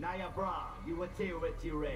Naya Bra, you were Tiwa Ture.